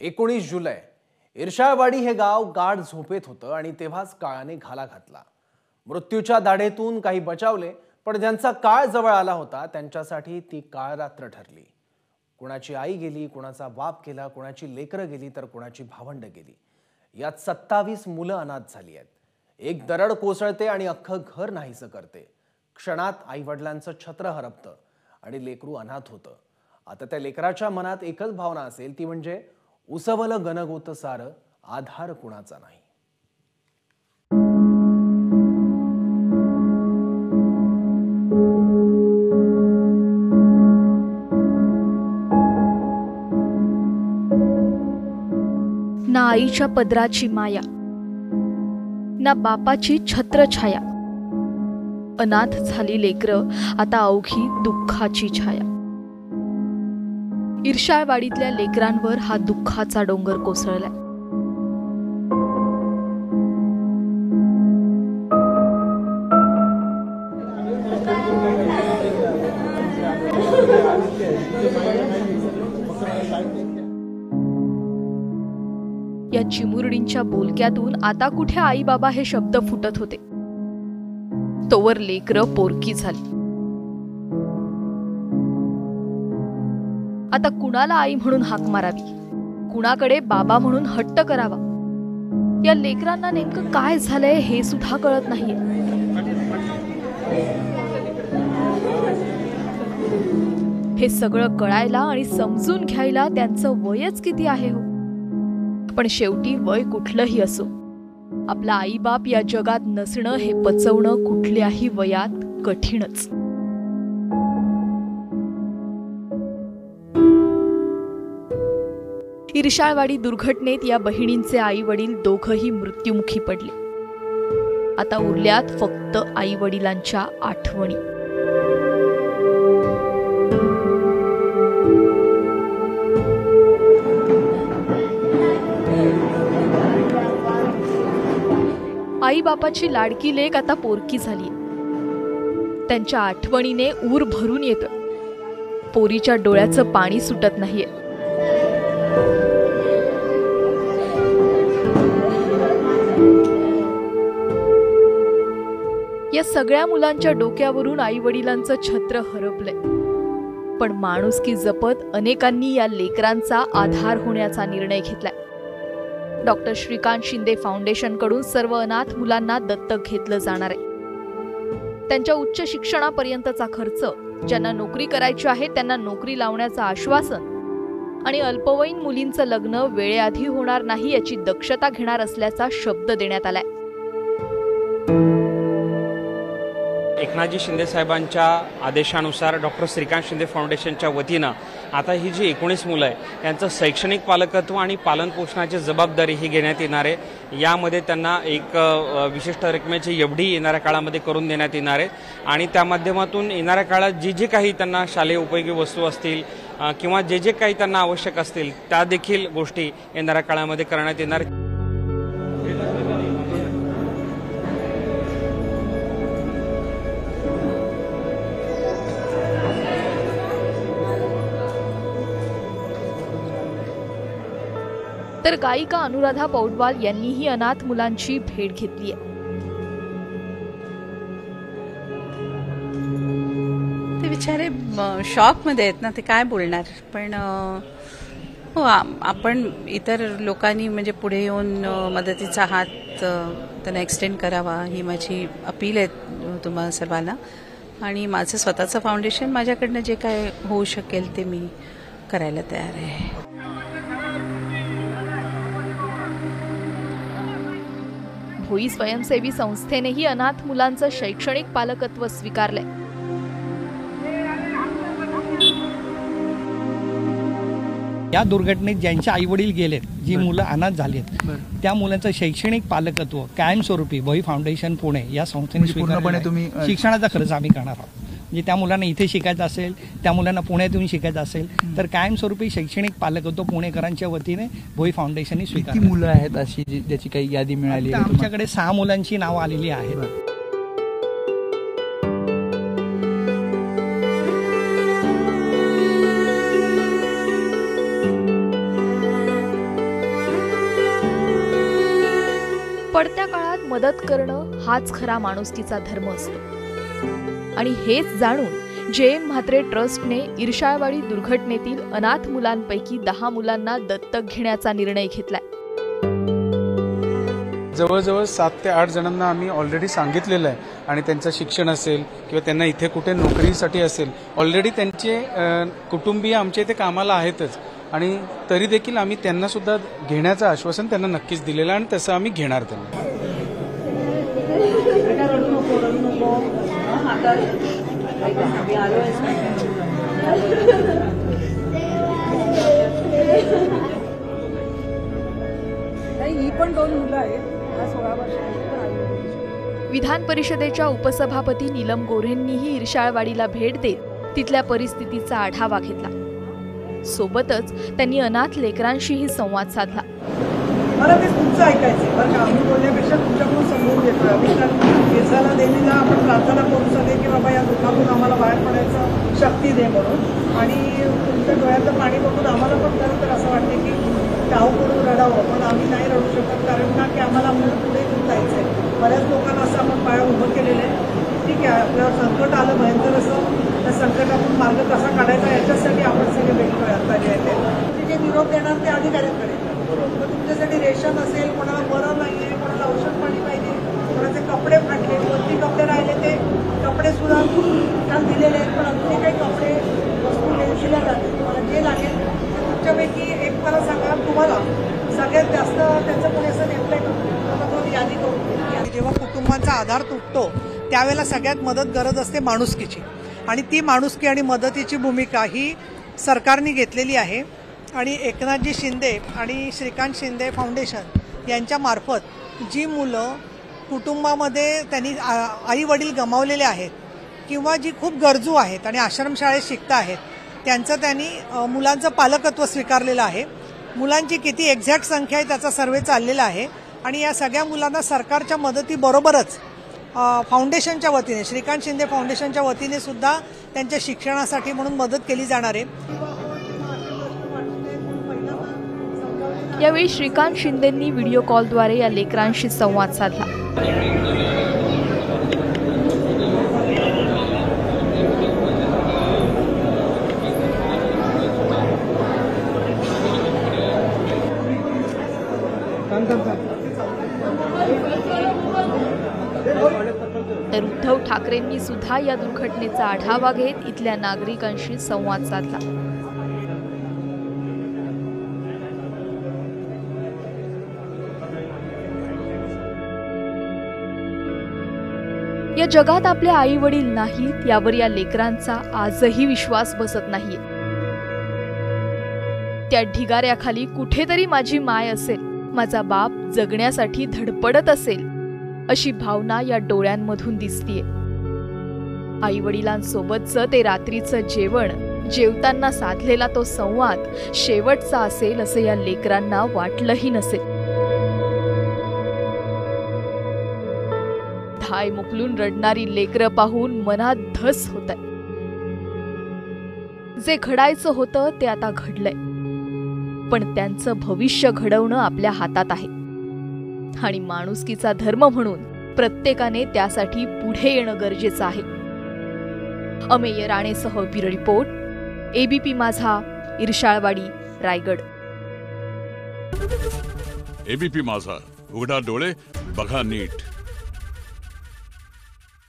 एकोणीस जुलै इर्शाळवाडी हे गाव गाढ झोपेत होतं आणि तेव्हाच काळाने घाला घातला. मृत्यूच्या दाढेतून काही बचावले पण ज्यांचा काळ जवळ आला होता त्यांच्यासाठी ती काळरात्र ठरली. कुणाची आई गेली कुणाचा बाप गेला कुणाची लेकरं गेली तर कुणाची भावंड गेली. यात सत्तावीस मुलं अनाथ झाली आहेत. एक दरड कोसळते आणि अख्खं घर नाहीसं करते. क्षणात आईवडिलांचं छत्र हरपतं आणि लेकरू अनाथ होतं. आता त्या लेकराच्या मनात एकच भावना असेल ती म्हणजे उसवलं गणगोत सार आधार कुणाचा नाही? ना आईच्या पदराची माया ना बापाची छत्रछाया अनाथ झाली लेकर आता अवघी दुःखाची छाया. इर्शाळवाडीतल्या लेकरांवर हा दुःखाचा डोंगर कोसळलाय. या चिमुरडींच्या बोलक्यातून आता कुठे आई बाबा हे शब्द फुटत होते? तोवर लेकर पोरकी झाली. आता कुणाला आई म्हणून हाक मारावी? कुणाकडे बाबा म्हणून हट्ट करावा? या लेकरांना नेमकं काय झालंय हे सुद्धा कळत नाहीये. हे सगळं कळायला आणि समजून घ्यायला त्यांचं वयच किती आहे हो? पण शेवटी वय कुठलंही असो आपला आईबाप या जगात नसणं हे पचवणं कुठल्याही वयात कठीणच. इर्शाळवाडी दुर्घटनेत या बहिणींचे आई वडील दोघही मृत्युमुखी पडले. आता उरल्यात फक्त आई वडिलांच्या आठवणी. आई बापाची लाडकी लेक आता पोरकी झाली त्यांच्या आठवणीने ऊर भरून येतं. पोरीच्या डोळ्याचं पाणी सुटत नाहीये. या सगळ्या मुलांच्या डोक्यावरून आई वडिलांचं छत्र हरपलंय. पण माणुसकी जपत अनेकांनी या लेकरांचा आधार होण्याचा निर्णय घेतलाय. डॉक्टर श्रीकांत शिंदे फाउंडेशनकडून सर्व अनाथ मुलांना दत्तक घेतलं जाणार आहे. त्यांच्या उच्च शिक्षणापर्यंतचा खर्च ज्यांना नोकरी करायची आहे त्यांना नोकरी लावण्याचं आश्वासन आणि अल्पवयीन मुलींचं लग्न वेळेआधी होणार नाही याची दक्षता घेणार असल्याचा शब्द देण्यात आलाय. एकनाथजी शिंदे साहेबांच्या आदेशानुसार डॉक्टर श्रीकांत शिंदे फाउंडेशनच्या वतीनं आता ही जी एकोणीस मुलं आहे त्यांचं शैक्षणिक पालकत्व आणि पालनपोषणाची जबाबदारी ही घेण्यात येणार आहे. यामध्ये त्यांना एक विशिष्ट रकमेची एवढी येणाऱ्या काळामध्ये करून देण्यात येणार आहे. आणि त्या माध्यमातून येणाऱ्या काळात जी जी काही त्यांना शालेय उपयोगी वस्तू असतील किंवा जे जे काही त्यांना आवश्यक असतील त्या देखील गोष्टी येणाऱ्या काळामध्ये करण्यात येणार तर गायिका अनुराधा पौडवाल यांनीही अनाथ मुलांची भेट घेतली आहे. ते बिचारे शॉकमध्ये आहेत ना ते काय बोलणार? पण हो आपण इतर लोकांनी म्हणजे पुढे येऊन मदतीचा हात त्यांना एक्सटेंड करावा ही माझी अपील आहे तुम्हाला तुम्हा सर्वांना. आणि माझं स्वतःचं फाउंडेशन माझ्याकडनं जे काय होऊ शकेल ते मी करायला तयार आहे. भोई स्वयंसेवी संस्थेनेही अनाथ मुलांचं शैक्षणिक पालकत्व स्वीकारलंय. या दुर्घटनेत ज्यांचे आई वडील गेलेत जी मुलं अनाथ झालीत त्या मुलांचं शैक्षणिक पालकत्व कायमस्वरूपी भोई फाउंडेशन पुणे या संस्थेने म्हणजे पूर्णपणे. तुम्ही, शिक्षणाचा खर्च आम्ही करणार आहोत. म्हणजे त्या मुलांना इथे शिकायचं असेल त्या मुलांना पुण्यात येऊन शिकायचं असेल तर कायमस्वरूपी शैक्षणिक पालक होतो पुणेकरांच्या वतीने भोई फाउंडेशनने स्वीकार मुलं आहेत अशी ज्याची काही यादी मिळाली आमच्याकडे सहा मुलांची नावं आलेली आहेत. पडत्या काळात मदत करणं हाच खरा माणुसकीचा धर्म असतो. आणि हेच जाणून जे एम म्हात्रे ट्रस्टने इर्शाळवाडी दुर्घटनेतील अनाथ मुलांपैकी दहा मुलांना दत्तक घेण्याचा निर्णय घेतलाय. जवळजवळ सात ते आठ जणांना आम्ही ऑलरेडी सांगितलेलं आहे आणि त्यांचं शिक्षण असेल किंवा त्यांना इथे कुठे नोकरीसाठी असेल ऑलरेडी त्यांचे कुटुंबीय आमच्या इथे कामाला आहेतच. आणि तरी देखील आम्ही त्यांना सुद्धा घेण्याचं आश्वासन त्यांना नक्कीच दिलेलं आणि तसं आम्ही घेणार त्यांना. ही पण दोन मुलं आहेत. सोळा विधान परिषदेच्या उपसभापती नीलम गोऱ्हेंनीही इर्शाळवाडीला भेट देत तिथल्या परिस्थितीचा आढावा घेतला. सोबतच त्यांनी अनाथ लेकरांशीही संवाद साधला. मला ते तुमचं ऐकायचं बरं का आम्ही बोलण्यापेक्षा तुमच्याकडून समजून घेतोय. आम्ही तर केसाला देवीला आपण प्रार्थना करू सगळे की बाबा या दुःखातून आम्हाला बाहेर पडायचं शक्ती दे म्हणून. आणि तुमच्या डोळ्यातलं पाणी बघून आम्हाला पण खरं तर असं वाटते की टाव करून रडावं. पण आम्ही नाही रडू शकत कारण का की आम्हाला म्हणून पुढे घेऊन जायचं आहे बऱ्याच लोकांना असं आपण पाया उभं केलेलं आहे. ठीक आहे आपल्यावर संकट आलं भयंकर असं त्या संकटातून मार्ग कसा काढायचा याच्यासाठी आपण सगळे भेटतोय आता जे आहे ते जे निरोप देणार ते अधिकाऱ्यांकडे तर तुमच्यासाठी रेशन असेल कोणाला बरं नाही आहे कोणाला औषध पाणी पाहिजे कोणाचे कपडे फाटले कोणते कपडे राहिले ते कपडे सुद्धा काल दिलेले आहेत पण अजूनही काही कपडे वस्तू दे- दिल्या जाते तुम्हाला जे लागेल ते तुमच्यापैकी एक मला सांगा तुम्हाला सगळ्यात जास्त त्यांचं कोणी असं नेमलंय का मला यादी करून आणि जेव्हा कुटुंबांचा आधार तुटतो त्यावेळेला सगळ्यात मदत गरज असते माणुसकीची. आणि ती माणुसकी आणि मदतीची भूमिका ही सरकारने घेतलेली आहे. आणि एकनाथजी शिंदे आणि श्रीकांत शिंदे फाउंडेशन यांच्यामार्फत जी मुलं कुटुंबामध्ये त्यांनी आई वडील गमावलेले आहेत किंवा जी खूप गरजू आहेत आणि आश्रमशाळेत शिकता आहेत त्यांचं त्यांनी मुलांचं पालकत्व स्वीकारलेलं आहे. मुलांची किती एक्झॅक्ट संख्या आहे त्याचा सर्वे चाललेला आहे आणि या सगळ्या मुलांना सरकारच्या मदतीबरोबरच फाउंडेशनच्या वतीने श्रीकांत शिंदे फाउंडेशनच्या वतीने सुद्धा त्यांच्या शिक्षणासाठी म्हणून मदत केली जाणार आहे. यावेळी श्रीकांत शिंदेंनी व्हिडिओ कॉलद्वारे या लेकरांशी संवाद साधला. तर उद्धव ठाकरेंनी सुद्धा या दुर्घटनेचा आढावा घेत इथल्या नागरिकांशी संवाद साधला. या जगात आपले आई वडील नाहीत यावर या लेकरांचा आजही विश्वास बसत नाहीये. त्या ढिगाऱ्याखाली कुठेतरी माझी माय असेल माझा बाप जगण्यासाठी धडपडत असेल अशी भावना या डोळ्यांमधून दिसतीये. आई वडिलांसोबतचं ते रात्रीचं जेवण जेवताना साधलेला तो संवाद शेवटचा असेल असं या लेकरांना वाटलंही नसेल. धाय मुकलून रडणारी लेकरं पाहून मनात धस होत जे घडायचं होतं ते आता घडलंय. पण त्यांचं भविष्य घडवणं आपल्या हातात आहे. आणि माणुसकीचा धर्म म्हणून प्रत्येकाने त्यासाठी पुढे येणं गरजेचं आहे. Amey राणेसह bureau report ABP Majha Irshalwadi Raigad. ABP माझा उघडा डोळे बघा नीट.